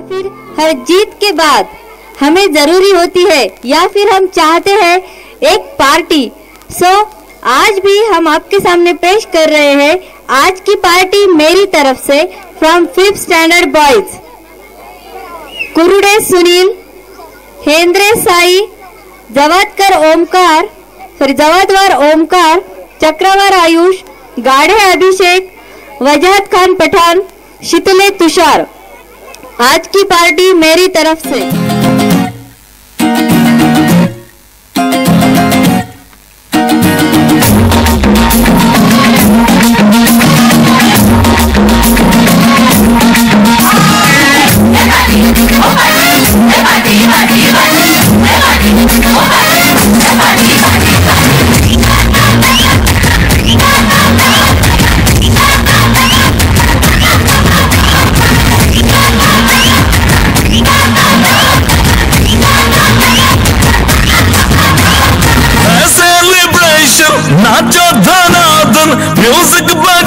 या फिर हर जीत के बाद हमें ज़रूरी होती है या फिर हम चाहते हैं एक पार्टी। सो so, आज भी हम आपके सामने पेश कर रहे हैं आज की पार्टी मेरी तरफ़ से from fifth standard boys Kurude Sunil Hendre Sai Jawadkar Omkar sorry Jawadwar Omkar Chakrawar Ayush Gadhe Abhishek Wajahat Khan Pathan शीतले Tushar. आज की पार्टी मेरी तरफ़ से। Jodan Adın Music Band